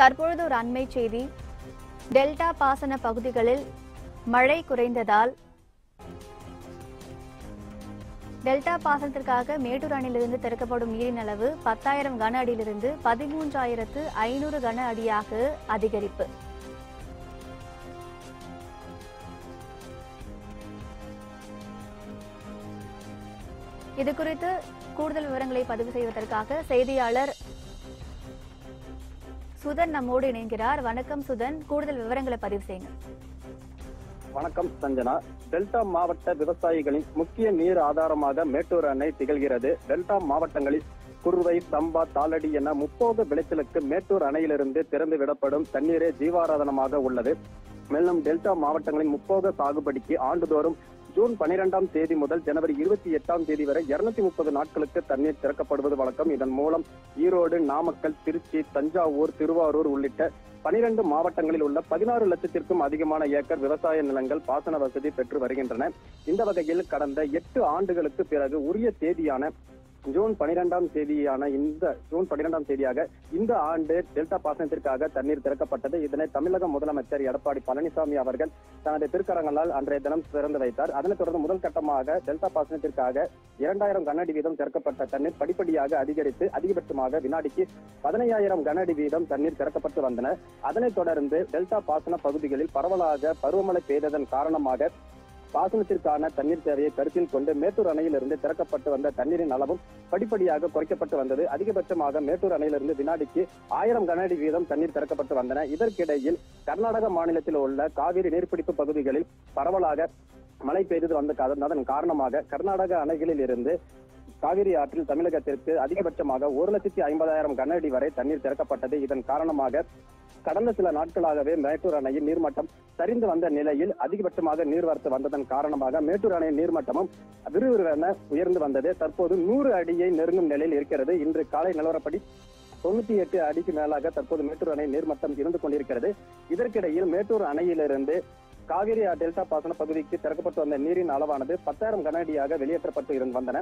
தற்பொழுது ஒரு அண்மை செய்தி. டெல்டா பாசன பகுதிகளில் மழை குறைந்ததால் டெல்டா பாசனத்திற்காக மேட்டூர் அணையிலிருந்து திறக்கப்படும் நீரின் அளவு பத்தாயிரம் கன அடியிலிருந்து பதிமூன்றாயிரத்து ஐநூறு கன அடியாக அதிகரிப்பு. இதுகுறித்து கூடுதல் விவரங்களை பதிவு செய்வதற்காக செய்தியாளர் சுதன் நம்மோடு இணைகிறார். வணக்கம் சுதன். கூடுதல் விவரங்களை பதிவு செய்யுங்க. வணக்கம் சஞ்சனா. டெல்டா மாவட்ட விவசாயிகளின் முக்கிய நீர் ஆதாரமாக மேட்டூர் அணை திகழ்கிறது. டெல்டா மாவட்டங்களில் குருவை சம்பா தாளடி என முப்போக விளைச்சலுக்கு மேட்டூர் அணையிலிருந்து திறந்து விடப்படும் தண்ணீரே ஜீவாராதனமாக உள்ளது. மேலும் டெல்டா மாவட்டங்களின் முப்போக சாகுபடிக்கு ஆண்டுதோறும் ஜூன் பனிரெண்டாம் தேதி முதல் ஜனவரி இருபத்தி எட்டாம் தேதி வரை இருநூத்தி முப்பது நாட்களுக்கு தண்ணீர் திறக்கப்படுவது வழக்கம். இதன் மூலம் ஈரோடு நாமக்கல் திருச்சி தஞ்சாவூர் திருவாரூர் உள்ளிட்ட பனிரெண்டு மாவட்டங்களில் உள்ள பதினாறு லட்சத்திற்கும் அதிகமான ஏக்கர் விவசாய நிலங்கள் பாசன வசதி பெற்று வருகின்றன. இந்த வகையில் கடந்த எட்டு ஆண்டுகளுக்கு பிறகு உரிய தேதியான ஜூன் பனிரெண்டாம் தேதியான இந்த ஜூன் பனிரெண்டாம் தேதியாக இந்த ஆண்டு டெல்டா பாசனத்திற்காக தண்ணீர் திறக்கப்பட்டது. இதனை தமிழக முதலமைச்சர் எடப்பாடி பழனிசாமி அவர்கள் தனது திருக்கரங்களால் அன்றைய தினம் திறந்து வைத்தார். அதனைத் தொடர்ந்து முதல் கட்டமாக டெல்டா பாசனத்திற்காக இரண்டாயிரம் கனஅடி வீதம் திறக்கப்பட்ட தண்ணீர் படிப்படியாக அதிகரித்து அதிகபட்சமாக வினாடிக்கு பதினையாயிரம் கனஅடி வீதம் தண்ணீர் திறக்கப்பட்டு வந்தன. அதனைத் தொடர்ந்து டெல்டா பாசன பகுதிகளில் பரவலாக பருவமழை பெய்ததன் காரணமாக பாசனத்திற்கான தண்ணீர் தேவையை கருத்தில் கொண்டு மேட்டூர் அணையிலிருந்து திறக்கப்பட்டு வந்த தண்ணீரின் அளவும் படிப்படியாக குறைக்கப்பட்டு வந்தது. அதிகபட்சமாக மேட்டூர் அணையிலிருந்து வினாடிக்கு ஆயிரம் கன அடி வீதம் தண்ணீர் திறக்கப்பட்டு வந்தன. இதற்கிடையில் கர்நாடக மாநிலத்தில் உள்ள காவிரி நீர்பிடிப்பு பகுதிகளில் பரவலாக மழை பெய்து வந்த அதன் காரணமாக கர்நாடக அணைகளில் இருந்து காவிரி ஆற்றில் தமிழகத்திற்கு அதிகபட்சமாக ஒரு லட்சத்தி ஐம்பதாயிரம் கன அடி வரை தண்ணீர் திறக்கப்பட்டது. இதன் காரணமாக கடந்த சில நாட்களாகவே மேட்டூர் அணையின் நீர்மட்டம் சரிந்து வந்த நிலையில் அதிகபட்சமாக நீர்வரத்து வந்ததன் காரணமாக மேட்டூர் அணையின் நீர்மட்டமும் விறுவிறுவென உயர்ந்து வந்தது. தற்போது நூறு அடியை நெருங்கும் நிலையில் இருக்கிறது. இன்று காலை நிலவரப்படி தொண்ணூத்தி எட்டு அடிக்கு மேலாக தற்போது மேட்டூர் அணை நீர்மட்டம் இருந்து கொண்டிருக்கிறது. இதற்கிடையில் மேட்டூர் அணையிலிருந்து காவிரி டெல்டா பாசன பகுதிக்கு திறக்கப்பட்டு வந்த நீரின் அளவானது பத்தாயிரம் கனஅடியாக வெளியேற்றப்பட்டு இருந்து வந்தன.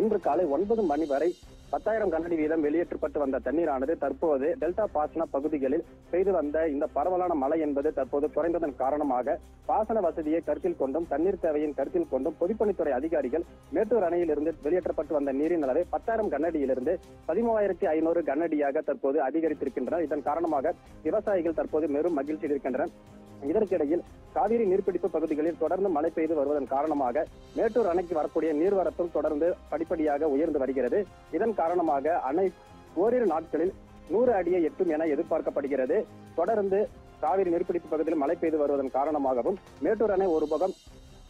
இன்று காலை ஒன்பது மணி வரை பத்தாயிரம் கனஅடி வீதம் வெளியேற்றப்பட்டு வந்த தண்ணீரானது தற்போது டெல்டா பாசன பகுதிகளில் பெய்து வந்த இந்த பரவலான மழை என்பது தற்போது குறைந்ததன் காரணமாக பாசன வசதியை கருத்தில் கொண்டும் தண்ணீர் தேவையின் கருத்தில் கொண்டும் பொதுப்பணித்துறை அதிகாரிகள் மேட்டூர் அணையிலிருந்து வெளியேற்றப்பட்டு வந்த நீரின் அளவை பத்தாயிரம் கனஅடியிலிருந்து பதிமூவாயிரத்தி ஐநூறு கனஅடியாக தற்போது அதிகரித்திருக்கின்றனர். இதன் காரணமாக விவசாயிகள் தற்போது பெரும் மகிழ்ச்சி இருக்கின்றனர். இதற்கிடையில் காவிரி நீர்பிடிப்பு பகுதிகளில் தொடர்ந்து மழை பெய்து வருவதன் காரணமாக மேட்டூர் அணைக்கு வரக்கூடிய நீர்வரத்தும் தொடர்ந்து படிப்படியாக உயர்ந்து வருகிறது. இதன் காரணமாக அணை ஓரிரு நாட்களில் நூறு அடியை எட்டும் என எதிர்பார்க்கப்படுகிறது. தொடர்ந்து காவிரி நீர்பிடிப்பு பகுதியில் மழை பெய்து வருவதன் காரணமாகவும் மேட்டூர் அணை ஒரு பக்கம்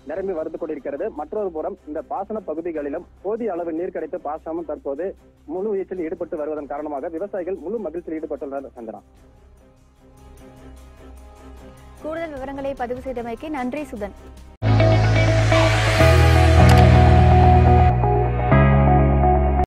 நிரம்பி வந்து கொண்டிருக்கிறது. மற்றொரு புறம் இந்த பாசன பகுதிகளிலும் போதிய அளவு நீர் கிடைத்து பாசனமும் தற்போது முழு வீச்சில் ஈடுபட்டு வருவதன் காரணமாக விவசாயிகள் முழு மகிழ்ச்சியில் ஈடுபட்டுள்ளனர் சந்திரா. கூடுதல் விவரங்களை பதிவு செய்தமைக்கு நன்றி சுதன்.